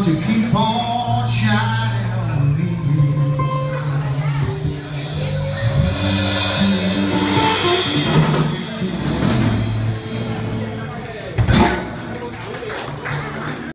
to keep on